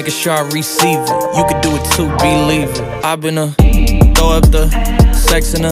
Making sure I receive it. You can do it too, believe it. I've been a throw up the sex in a